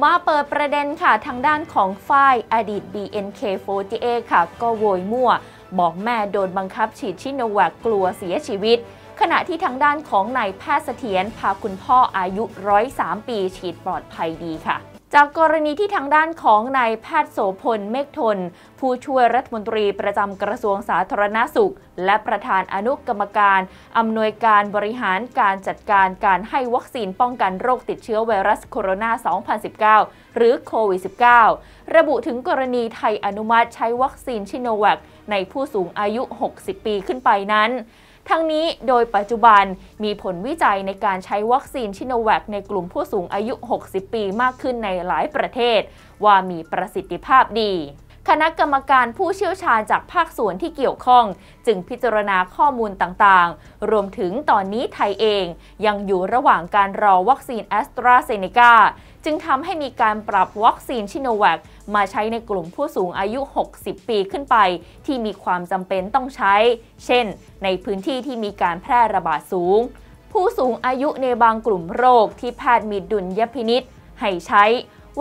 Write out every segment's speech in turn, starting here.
มาเปิดประเด็นค่ะทางด้านของฝ้ายอดีต BNK48 ค่ะ ก็โวยมั่ว บอกแม่โดนบังคับฉีดชิโนแวคกลัวเสียชีวิต ขณะที่ทางด้านของนายแพทย์เสถียรพาคุณพ่ออายุ 103 ปีฉีดปลอดภัยดีค่ะ จากกรณีที่ทางด้านของนายแพทย์โสพลเมฆทน ผู้ช่วยรัฐมนตรีประจำกระทรวงสาธารณสุข และประธานอนุกรรมการ อำนวยการบริหารการจัดการการให้วัคซีนป้องกันโรคติดเชื้อไวรัสโคโรนา 2019 หรือโควิด -19 ระบุถึงกรณีไทยอนุมัติใช้วัคซีนชิโนแวคในผู้สูงอายุ 60 ปีขึ้นไปนั้น ทั้งนี้โดยปัจจุบันมีผลวิจัยในการใช้วัคซีนชิโนแวคในกลุ่มผู้สูงอายุ 60 ปีมากขึ้นในหลายประเทศ ว่ามีประสิทธิภาพดี คณะกรรมการผู้เชี่ยวชาญจากภาคส่วนที่เกี่ยวข้อง จึงพิจารณาข้อมูลต่างๆ รวมถึงตอนนี้ไทยเอง ยังอยู่ระหว่างการรอวัคซีนแอสตราเซเนกาจึงทำให้มีการปรับวัคซีนซิโนแวคมาใช้ในกลุ่มผู้สูงอายุ 60 ปีขึ้นไป ที่มีความจำเป็นต้องใช้ เช่น ในพื้นที่ที่มีการแพร่ระบาดสูง ผู้สูงอายุในบางกลุ่มโรคที่แพทย์มีดุลยพินิจให้ใช้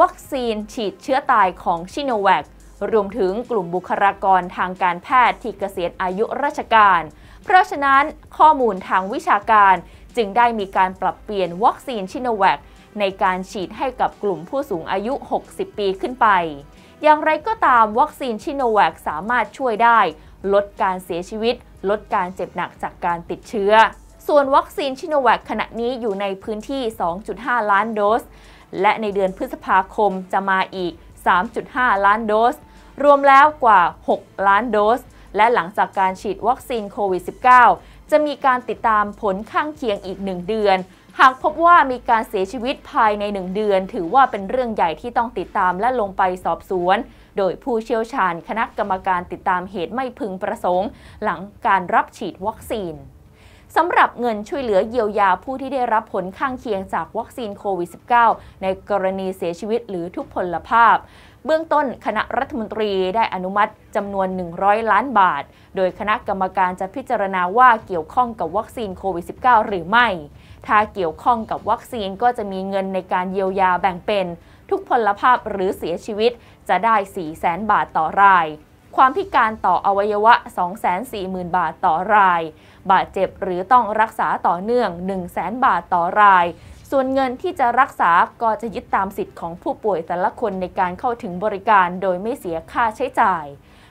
วัคซีนชนิดเชื้อตายของซิโนแวค รวมถึงกลุ่มบุคลากรทางการแพทย์ที่เกษียณอายุราชการ เพราะฉะนั้นข้อมูลทางวิชาการจึงได้มีการปรับเปลี่ยนวัคซีนชิโนแวคในการฉีดให้กับกลุ่มผู้สูงอายุ 60 ปีขึ้นไป อย่างไรก็ตามวัคซีนชิโนแวคสามารถช่วยได้ ลดการเสียชีวิต ลดการเจ็บหนักจากการติดเชื้อ ส่วนวัคซีนชิโนแวคขณะนี้อยู่ในพื้นที่ 2.5 ล้านโดส และในเดือนพฤษภาคมจะมาอีก 3.5 ล้านโดส รวมแล้วกว่า 6 ล้านโดส และหลังจากการฉีดวัคซีนโควิด -19 จะมีการติดตามผลข้างเคียงอีก 1 เดือน หากพบว่ามีการเสียชีวิตภายใน 1 เดือน ถือว่าเป็นเรื่องใหญ่ที่ต้องติดตามและลงไปสอบสวน โดยผู้เชี่ยวชาญคณะกรรมการติดตามเหตุไม่พึงประสงค์ หลังการรับฉีดวัคซีนสำหรับเงินช่วยเหลือเยียวยาผู้ที่ได้รับผลข้างเคียงจากวัคซีนโควิด -19 ในกรณีเสียชีวิตหรือทุพพลภาพ เบื้องต้นคณะรัฐมนตรีได้อนุมัติจำนวน 100 ล้านบาท โดยคณะกรรมการจะพิจารณาว่าเกี่ยวข้องกับวัคซีนโควิด -19 หรือไม่ ถ้าเกี่ยวข้องกับวัคซีนก็จะมีเงินในการเยียวยาแบ่งเป็น ทุกพลภาพหรือเสียชีวิตจะได้ 4 0 0แสนบาทต่อรายความพิการต่ออวัยวะ 240,000 บาทต่อราย บาดเจ็บหรือต้องรักษาต่อเนื่อง 1 0 0 0 0แสนบาทต่อราย ส่วนเงินที่จะรักษาก็จะยึดตามสิทธิ์ของผู้ป่วยแต่ละคนในการเข้าถึงบริการโดยไม่เสียค่าใช้จ่าย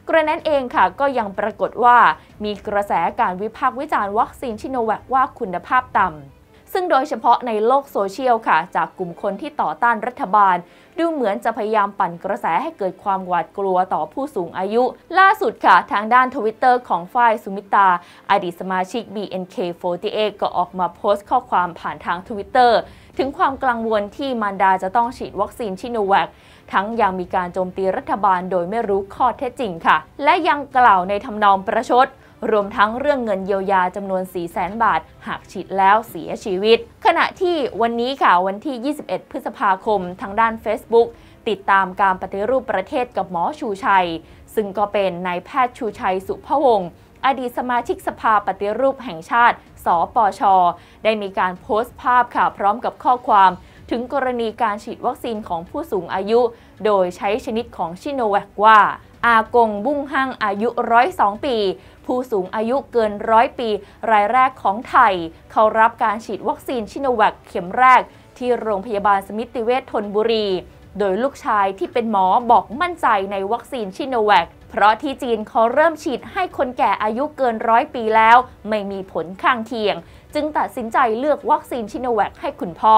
กระนั้นเองค่ะก็ยังปรากฏว่ามีกระแสการวิพากษ์วิจารณ์วัคซีนซิโนแวคว่าคุณภาพต่ำ ซึ่งโดยเฉพาะในโลกโซเชียลค่ะ จากกลุ่มคนที่ต่อต้านรัฐบาล ดูเหมือนจะพยายามปั่นกระแสให้เกิดความหวาดกลัวต่อผู้สูงอายุ ล่าสุดค่ะ ทางด้านทวิตเตอร์ของฝ้ายสุมิตา อดีตสมาชิก BNK48 ก็ออกมาโพสต์ข้อความผ่านทางทวิตเตอร์ถึงความกังวลที่มารดาจะต้องฉีดวัคซีนชิโนแวคทั้งยังมีการโจมตีรัฐบาลโดยไม่รู้ข้อเท็จจริงค่ะ และยังกล่าวในทำนองประชด รวมทั้งเรื่องเงินเยียวยาจำนวน 4 0 0แสนบาท หากฉีดแล้วเสียชีวิต ขณะที่วันนี้ค่ะวันที่ 21 พฤษภาคม ทางด้าน Facebook ติดตามการปฏิรูปประเทศกับหมอชูชัย ซึ่งก็เป็นนายแพทย์ชูชัยสุภวงศ์อดีตสมาชิกสภาปฏิรูปแห่งชาติ สปช ได้มีการโพสต์ภาพค่ะ พร้อมกับข้อความถึงกรณีการฉีดวัคซีนของผู้สูงอายุ โดยใช้ชนิดของซิโนแวคว่า อากงบุ้งหั่งอายุ 102 ปี ผู้สูงอายุเกินร้อยปี รายแรกของไทย เขารับการฉีดวัคซีนซิโนแวคเข็มแรก ที่โรงพยาบาลสมิติเวชทนบุรี โดยลูกชายที่เป็นหมอบอกมั่นใจในวัคซีนชิโนแวคเพราะที่จีนเขาเริ่มฉีดให้คนแก่อายุเกินร้อยปีแล้ว ไม่มีผลข้างเคียง จึงตัดสินใจเลือกวัคซีนชิโนแวคให้คุณพ่อ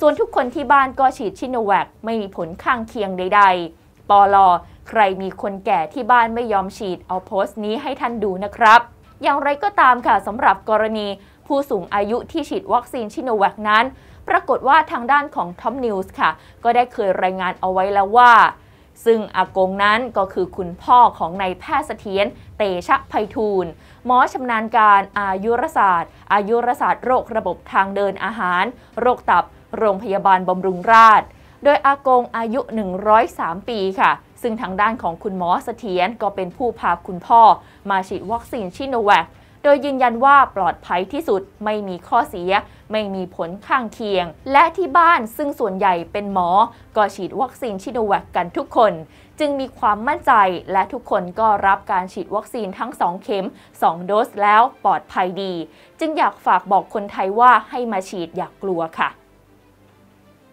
ส่วนทุกคนที่บ้านก็ฉีดชิโนแวคไม่มีผลข้างเคียงใด ๆ ปลอ ใครมีคนแก่ที่บ้านไม่ยอมฉีดเอาโพสต์นี้ให้ท่านดูนะครับ อย่างไรก็ตามค่ะสำหรับกรณีผู้สูงอายุที่ฉีดวัคซีนชิโนแวคนั้น ปรากฏว่าทางด้านของ Top News ค่ะ ก็ได้เคยรายงานเอาไว้แล้วว่า ซึ่งอากงนั้นก็คือคุณพ่อของนายแพทย์เสถียรเตชะไพฑูรย์หมอชำนาญการอายุรศาสตร์ อายุรศาสตร์โรคระบบทางเดินอาหาร โรคตับ โรงพยาบาลบำรุงราษฎร์โดยอากงอายุ 103 ปีค่ะ ซึ่งทางด้านของคุณหมอเสถียรก็เป็นผู้พาคุณพ่อ มาฉีดวัคซีนชิโนแวคโดยยืนยันว่าปลอดภัยที่สุดไม่มีข้อเสีย ไม่มีผลข้างเคียง และที่บ้านซึ่งส่วนใหญ่เป็นหมอ ก็ฉีดวัคซีนชิโนแวคกันทุกคน จึงมีความมั่นใจและทุกคนก็รับการฉีดวัคซีนทั้ง 2 เข็ม 2 โดสแล้วปลอดภัยดี จึงอยากฝากบอกคนไทยว่าให้มาฉีดอย่ากกลัวค่ะ